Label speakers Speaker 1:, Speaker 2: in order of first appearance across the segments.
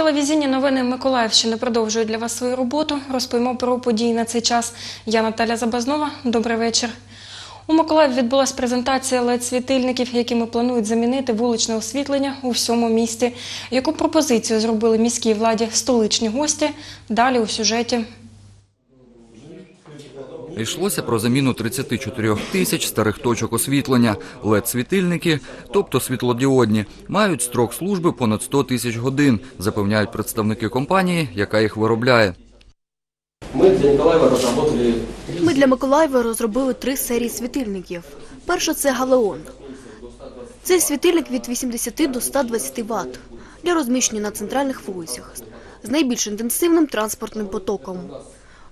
Speaker 1: Телевізійні новини Миколаївщини продовжують для вас свою роботу. Розповімо про події на цей час. Я Наталя Забазнова. Добрий вечір. У Миколаїв відбулася презентація LED-світильників, якими планують замінити вуличне освітлення у всьому місті. Яку пропозицію зробили міській владі столичні гості? Далі у сюжеті.
Speaker 2: Йшлося про заміну 34 тисяч старих точок освітлення. LED-світильники, тобто світлодіодні, мають строк служби понад 100 тисяч годин, запевняють представники компанії, яка їх виробляє.
Speaker 3: Мы для Николаева разработали
Speaker 4: Ми для Миколаєва розробили три серії світильників. Перша це Галеон. Цей світильник від 80 до 120 Вт для розміщення на центральних вулицях з найбільш інтенсивним транспортним потоком.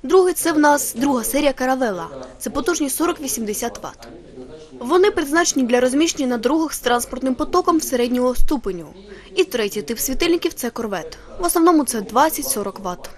Speaker 4: Другий це в нас друга серія Каравела. Це потужність 40-80 Вт. Вони призначені для розміщення на дорогах з транспортним потоком середнього ступеню. І третій тип світильників це корвет. В основному це 20-40 Вт.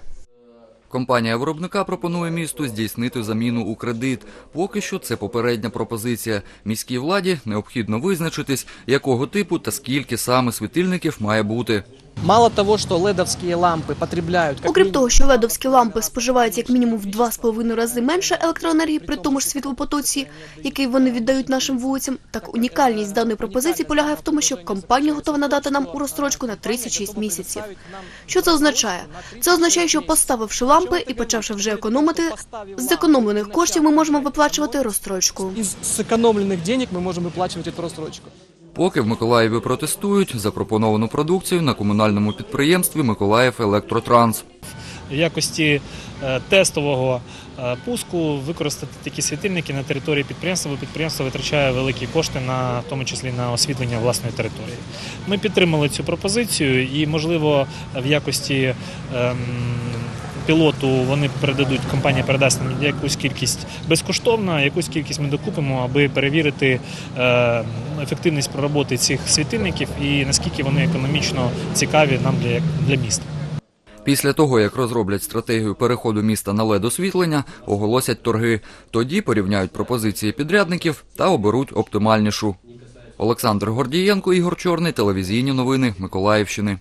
Speaker 2: Компанія виробника пропонує місту здійснити заміну у кредит. Поки що це попередня пропозиція. Міській владі необхідно визначитись, якого типу та скільки саме світильників має бути.
Speaker 5: Мало того, что ледовские лампы потребляют как
Speaker 4: Окрім
Speaker 5: минимум
Speaker 4: того, що ледовські лампи споживають як мінімум в 2,5 рази менше електроенергії при тому ж світлопотоці, який вони віддають нашим вулицям, так унікальність даної пропозиції полягає в тому, що компанія готова надати нам у розстрочку на 36 місяців. Що це означає? Це означає, що поставивши лампи і почавши вже економити, з зекономлених коштів ми можемо виплачувати розстрочку.
Speaker 5: из сэкономленных денег мы можем выплачивать эту рассрочку.
Speaker 2: Поки в Миколаєві протестують запропоновану продукцію на комунальному підприємстві Миколаїв Електротранс.
Speaker 6: в якості е, тестового е, пуску використати такі світильники на території підприємства, бо підприємство витрачає великі кошти на в тому числі на освітлення власної території. Ми підтримали цю пропозицію і, можливо, в якості ем, пілоту вони передадуть, компанія передасть нам якусь кількість безкоштовно, якусь кількість ми докупимо, аби перевірити е, ефективність пророботи цих світильників і наскільки вони економічно цікаві нам для, для міста.
Speaker 2: Після того, як розроблять стратегію переходу міста на LED-освітлення, оголосять торги. Тоді порівняють пропозиції підрядників та оберуть оптимальнішу. Олександр Гордієнко, Ігор Чорний, телевізійні новини Миколаївщини.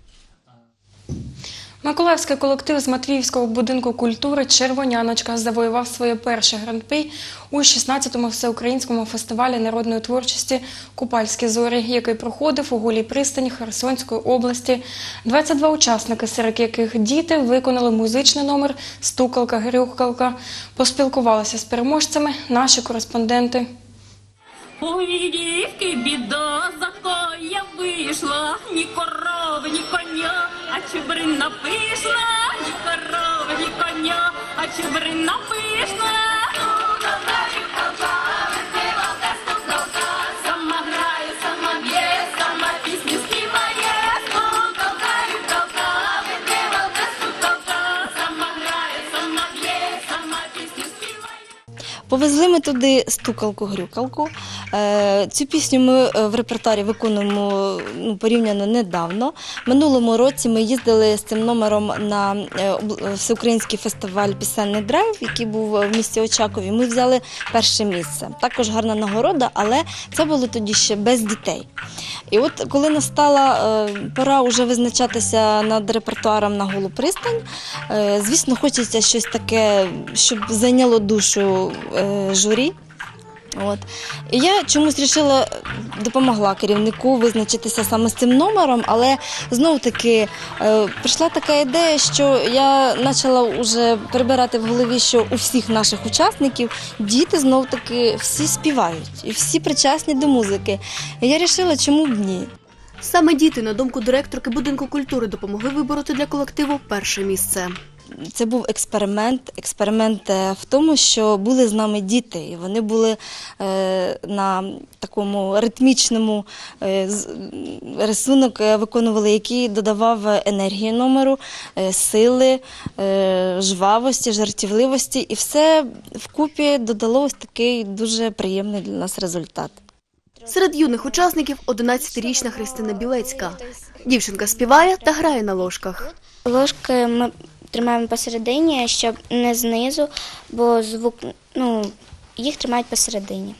Speaker 1: Миколаївський колектив з Матвіївського будинку культури Червоняночка завоював своє перше гран-прі у 16-му всеукраїнському фестивалі народної творчості Купальські зорі, який проходив у голій пристані Херсонської області. 22 учасники, серед яких діти, виконали музичний номер Стукалка-грюкалка. Поспілкувалися з переможцями наші кореспонденти.
Speaker 7: Ой, дівки, біда, закоя вийшла, ні корови,
Speaker 8: Повезли ми туди стукалку-грюкалку. Е, Цю пісню ми е, в репертуарі виконуємо ну, порівняно недавно. Минулому році ми їздили з цим номером на е, всеукраїнський фестиваль Пісенний драйв, який був в місті Очакові. Ми взяли перше місце. Також гарна нагорода, але це було тоді ще без дітей. І от коли настала пора вже визначатися над репертуаром на голу пристань, звісно, хочеться щось таке, щоб зайняло душу журі. От. І я чомусь вирішила, допомогла керівнику визначитися саме з цим номером, але знову таки е, прийшла така ідея, що я почала вже прибирати в голові, що у всіх наших учасників діти знов таки всі співають і всі причасні до музики. І я вирішила, чому б ні.
Speaker 4: Саме діти, на думку директорки будинку культури, допомогли вибороти для колективу перше місце.
Speaker 8: Це був експеримент. Експеримент е, в тому, що були з нами діти, і вони були е, на такому ритмічному е, рисунок виконували, який додавав енергії номеру, сили, жвавості, жартівливості, і все вкупі додало ось такий дуже приємний для нас результат.
Speaker 4: Серед юних учасників 11-річна Христина Білецька. Дівчинка співає та грає на ложках.
Speaker 9: Ложки ми тримаємо посередині, щоб не знизу, бо звук, ну, їх тримають посередині.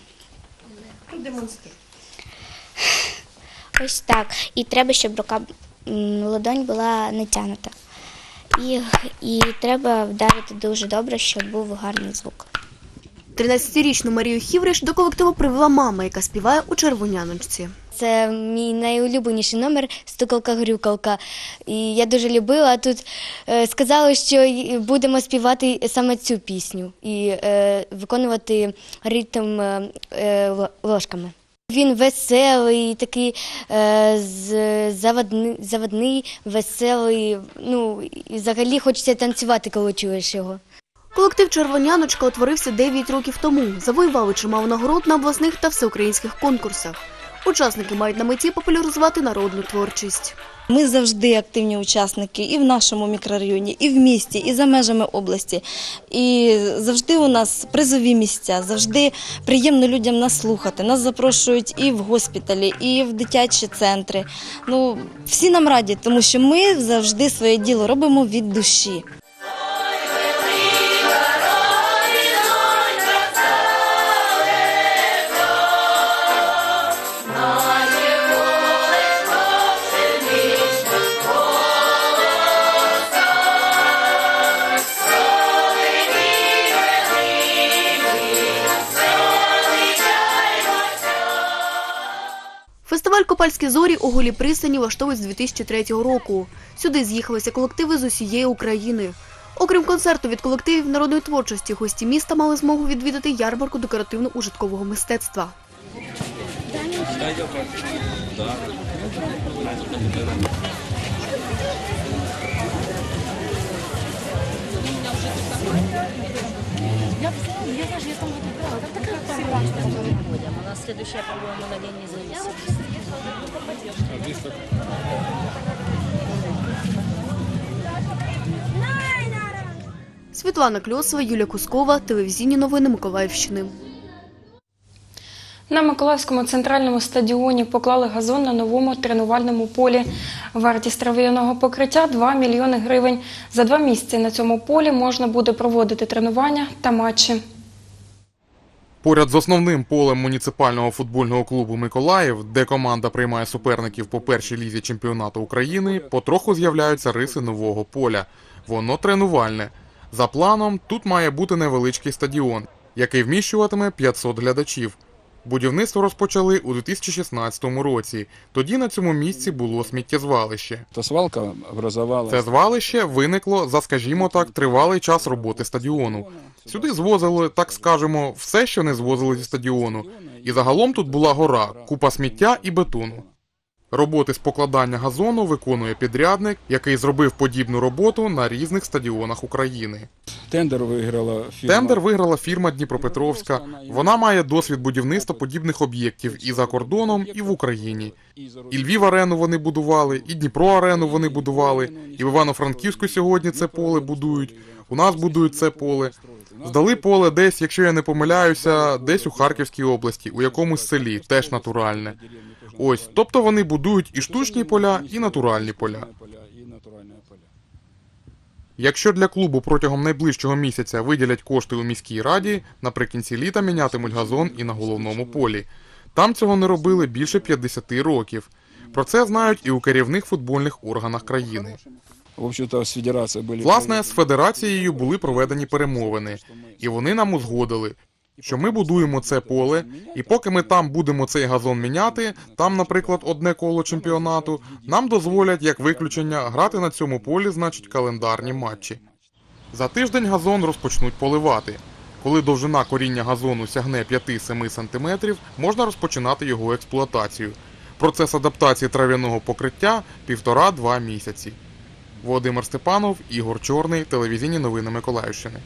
Speaker 9: Ось так. І треба, щоб рука ладонь була натягнута. І, і треба вдарити дуже добре, щоб був гарний звук.
Speaker 4: 13-річну Марію Хівриш до колективу привела мама, яка співає у червоняночці.
Speaker 9: Це мій найулюбленіший номер стукалка-грюкалка. І я дуже любила. Тут е, сказали, що будемо співати саме цю пісню і е, виконувати ритм е, ложками. Він веселий, такий е, заводний, заводний, веселий. Ну, і взагалі хочеться танцювати, коли чуєш його.
Speaker 4: Колектив Червоняночка утворився 9 років тому, завоювали чимало нагород на обласних та всеукраїнських конкурсах. Учасники мають на меті популяризувати народну творчість.
Speaker 8: Ми завжди активні учасники і в нашому мікрорайоні, і в місті, і за межами області. І завжди у нас призові місця, завжди приємно людям нас слухати. Нас запрошують і в госпіталі, і в дитячі центри. Ну, всі нам раді, тому що ми завжди своє діло робимо від душі.
Speaker 4: Копальські зорі у голі пристані влаштовують з 2003 року. Сюди з'їхалися колективи з усієї України. Окрім концерту від колективів народної творчості, гості міста мали змогу відвідати ярмарку декоративно-ужиткового мистецтва. Світлана Кльосова, Юлія Кускова, телевізійні новини Миколаївщини.
Speaker 1: На Миколаївському центральному стадіоні поклали газон на новому тренувальному полі. Вартість трав'яного покриття 2 мільйони гривень. За два місяці на цьому полі можна буде проводити тренування та матчі.
Speaker 10: Поряд з основним полем муніципального футбольного клубу Миколаїв, де команда приймає суперників по першій лізі чемпіонату України, потроху з'являються риси нового поля. Воно тренувальне. За планом, тут має бути невеличкий стадіон, який вміщуватиме 500 глядачів. Будівництво розпочали у 2016 році. Тоді на цьому місці було сміттєзвалище.
Speaker 11: То свалка образовалась.
Speaker 10: Це звалище виникло за, скажімо так, тривалий час роботи стадіону. Сюди звозили, так скажемо, все, що не звозили зі стадіону. І загалом тут була гора, купа сміття і бетону. Роботи з покладання газону виконує підрядник, який зробив подібну роботу на різних стадіонах України.
Speaker 11: Тендер виграла фірма.
Speaker 10: Тендер виграла фірма Дніпропетровська. Вона має досвід будівництва подібних об'єктів і за кордоном, і в Україні. І Львів арену вони будували, і Дніпро арену вони будували, і в Івано-Франківську сьогодні це поле будують. У нас будують це поле. Здали поле десь, якщо я не помиляюся, десь у Харківській області, у якомусь селі, теж натуральне. Ось, тобто вони будують і штучні поля, і натуральні поля. Якщо для клубу протягом найближчого місяця виділять кошти у міській раді, наприкінці літа мінятимуть газон і на головному полі. Там цього не робили більше 50 років. Про це знають і у керівних футбольних органах країни. Власне, з федерацією були проведені перемовини, і вони нам узгодили, що ми будуємо це поле, і поки ми там будемо цей газон міняти, там, наприклад, одне коло чемпіонату, нам дозволять як виключення грати на цьому полі, значить, календарні матчі. За тиждень газон розпочнуть поливати. Коли довжина коріння газону сягне 5-7 см, можна розпочинати його експлуатацію. Процес адаптації трав'яного покриття півтора-два місяці. Володимир Степанов, Ігор Чорний, телевізійні новини Миколаївщини.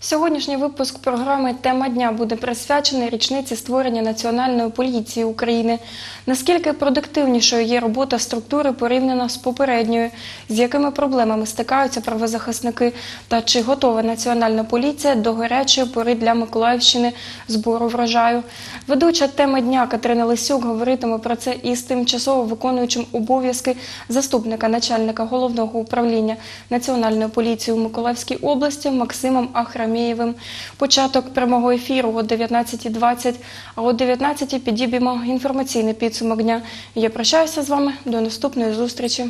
Speaker 1: Сьогоднішній випуск програми Тема дня буде присвячений річниці створення Національної поліції України. Наскільки продуктивнішою є робота структури порівняно з попередньою, з якими проблемами стикаються правозахисники, та чи готова Національна поліція до гарячої пори для Миколаївщини збору врожаю? Ведуча теми дня Катерина Лисюк говоритиме про це із тимчасово виконуючим обов'язки заступника начальника головного управління Національної поліції у Миколаївській області Максимом Ахрем. Арамєєвим. Початок прямого ефіру о 19.20, а о 19.00 підіб'ємо інформаційний підсумок дня. Я прощаюся з вами. До наступної зустрічі.